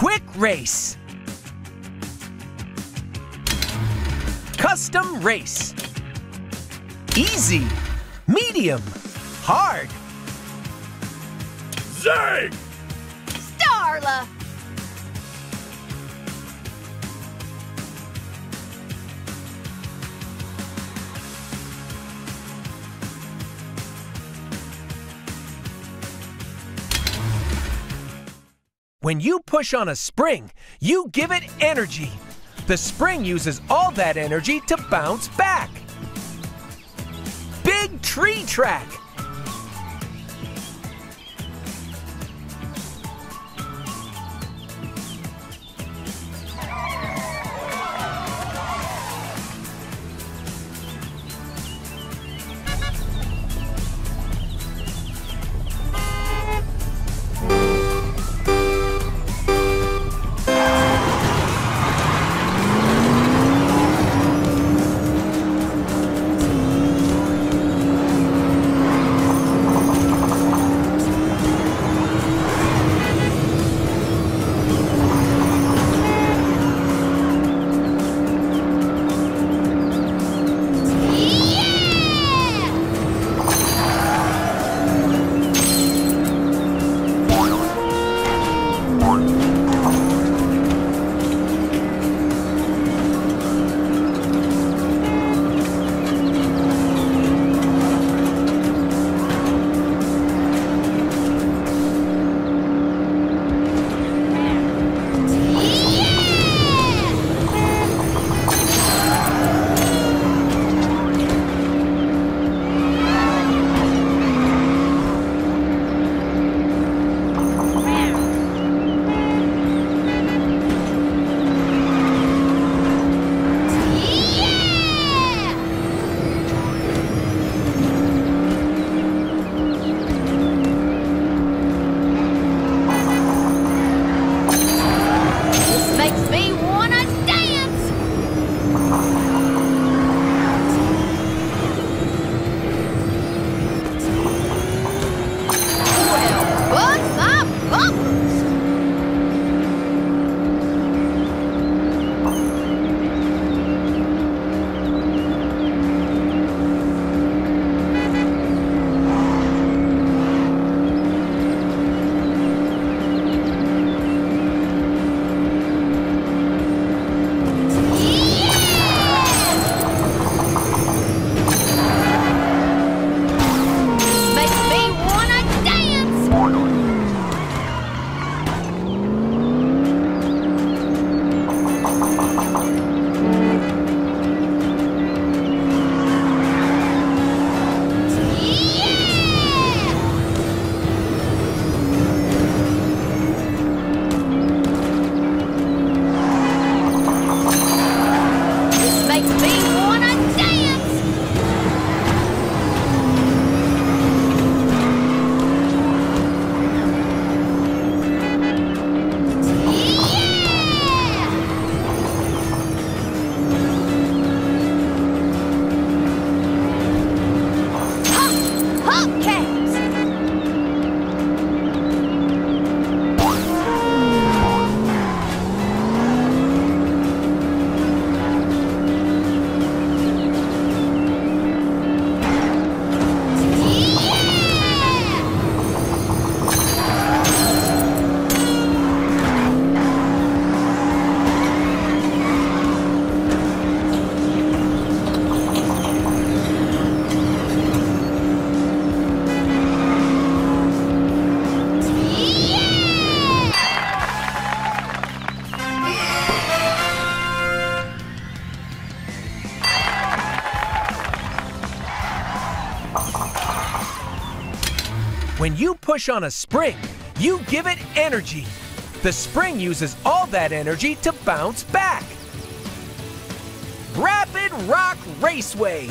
Quick race. Custom race. Easy, medium, hard. Zing! Starla! When you push on a spring, you give it energy. The spring uses all that energy to bounce back. Big tree track. Push on a spring, you give it energy. The spring uses all that energy to bounce back. Rapid Rock Raceway.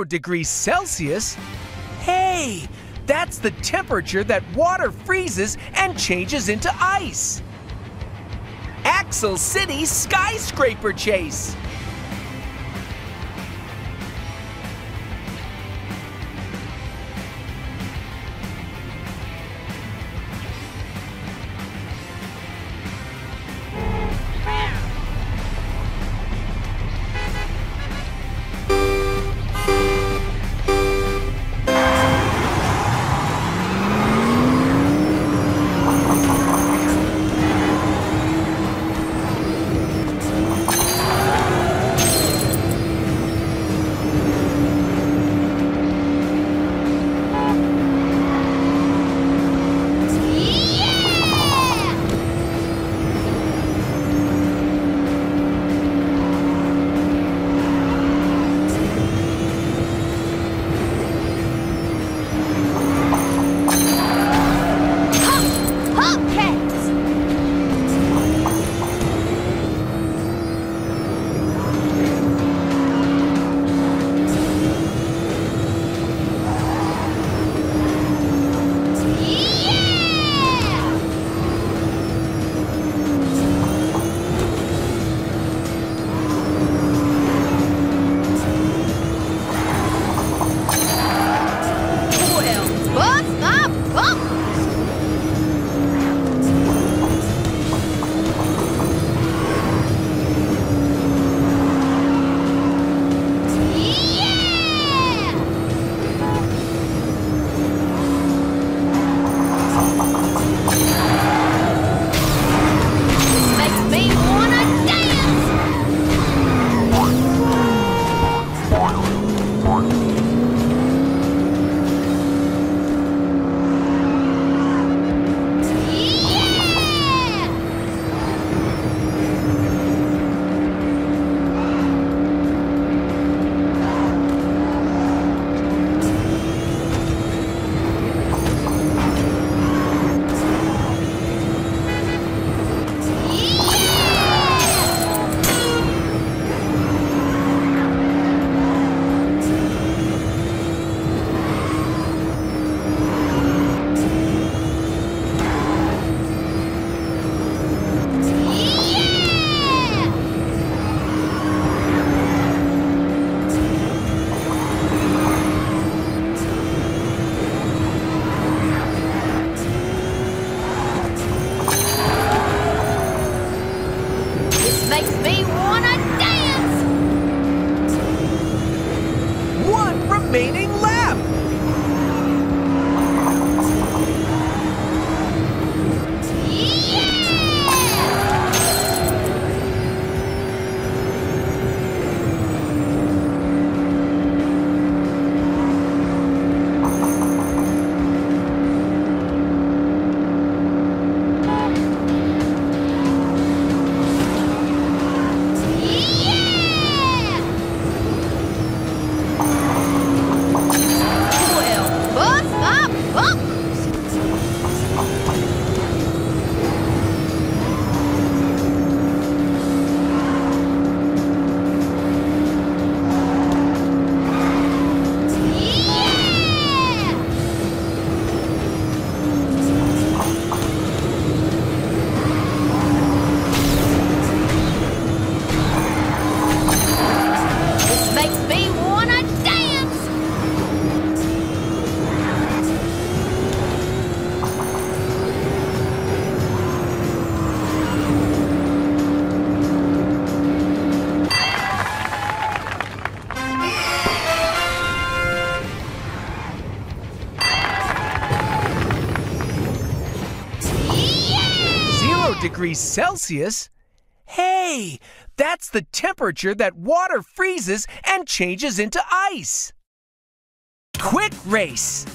Zero degrees Celsius? Hey, that's the temperature that water freezes and changes into ice. Axle City Skyscraper Chase. Degrees Celsius? Hey, that's the temperature that water freezes and changes into ice. Quick race.